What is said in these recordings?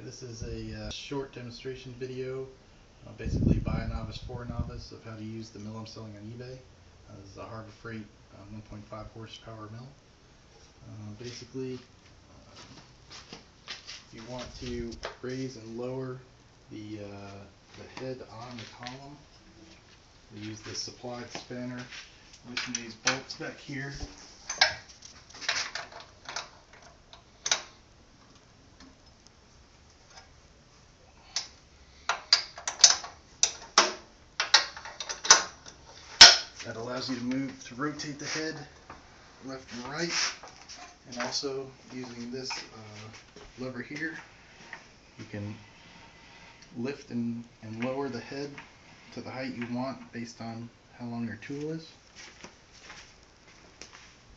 This is a uh, short demonstration video, uh, basically by a novice for a novice of how to use the mill I'm selling on eBay. Uh, this is a Harbor Freight uh, 1.5 horsepower mill. Uh, basically, uh, you want to raise and lower the, the head on the column. We use the supplied spanner, loosen these bolts back here. That allows you to move, to rotate the head left and right. And also using this uh, lever here, you can lift and, and lower the head to the height you want based on how long your tool is.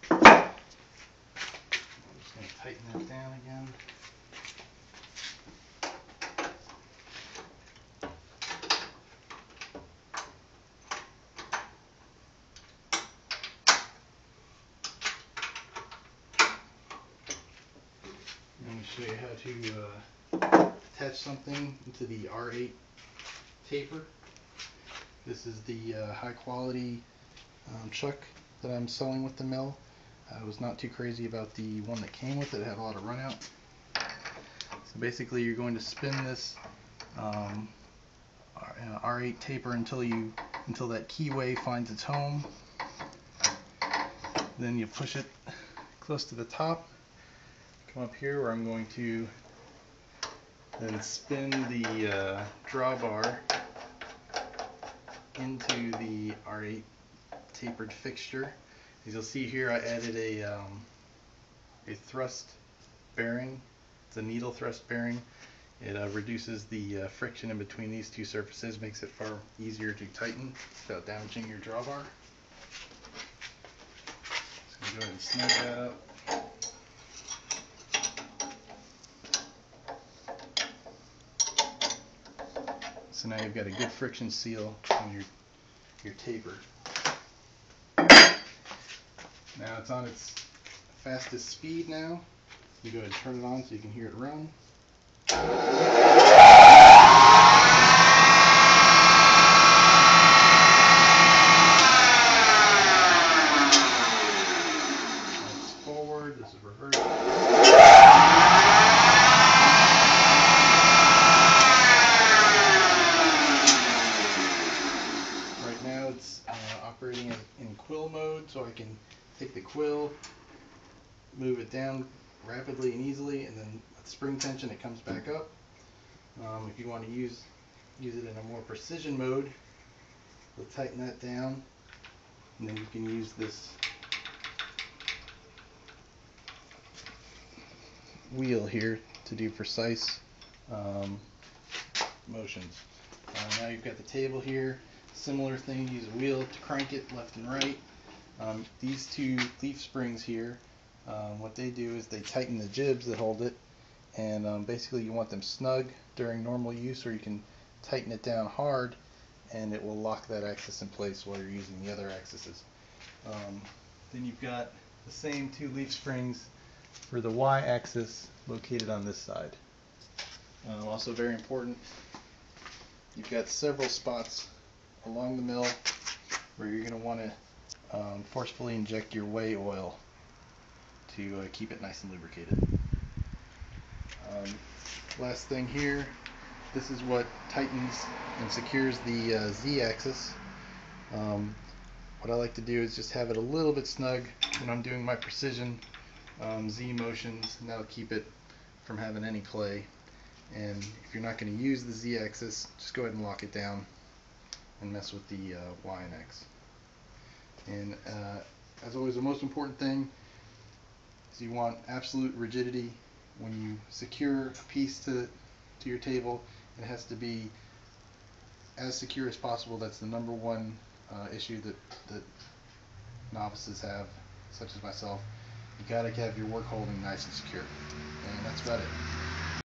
I'm just going to tighten that down again. Show you how to uh, attach something into the R8 taper. This is the uh, high quality um, chuck that I'm selling with the mill. I was not too crazy about the one that came with it. It had a lot of run out. So basically you're going to spin this um, R8 uh, taper until you until that keyway finds its home. Then you push it close to the top. Come up here where I'm going to then spin the uh, drawbar into the R8 tapered fixture. As you'll see here, I added a, um, a thrust bearing. It's a needle thrust bearing. It uh, reduces the uh, friction in between these two surfaces, makes it far easier to tighten without damaging your drawbar. To go ahead and snug that up. So now you've got a good friction seal on your, your taper. Now it's on its fastest speed now. You go ahead and turn it on so you can hear it run. That's forward, this is reverse. Right now it's uh, operating in, in quill mode, so I can take the quill, move it down rapidly and easily, and then with spring tension it comes back up. Um, if you want to use use it in a more precision mode, we'll tighten that down, and then you can use this wheel here to do precise um, motions. Uh, now you've got the table here. Similar thing, use a wheel to crank it left and right. Um, these two leaf springs here, um, what they do is they tighten the gibs that hold it, and um, basically you want them snug during normal use, or you can tighten it down hard, and it will lock that axis in place while you're using the other axes. Um, then you've got the same two leaf springs for the y-axis located on this side. Uh, also very important, you've got several spots along the mill where you're going to want to um, forcefully inject your way oil to uh, keep it nice and lubricated. Um, last thing here, this is what tightens and secures the uh, z-axis. Um, what I like to do is just have it a little bit snug when I'm doing my precision um, Z motions, and that'll keep it from having any play. And if you're not going to use the Z axis, just go ahead and lock it down and mess with the uh, Y and X. And uh, as always, the most important thing is you want absolute rigidity when you secure a piece to, to your table. It has to be as secure as possible. That's the number one uh, issue that, that novices have, such as myself. You gotta have your work holding nice and secure. And that's about it.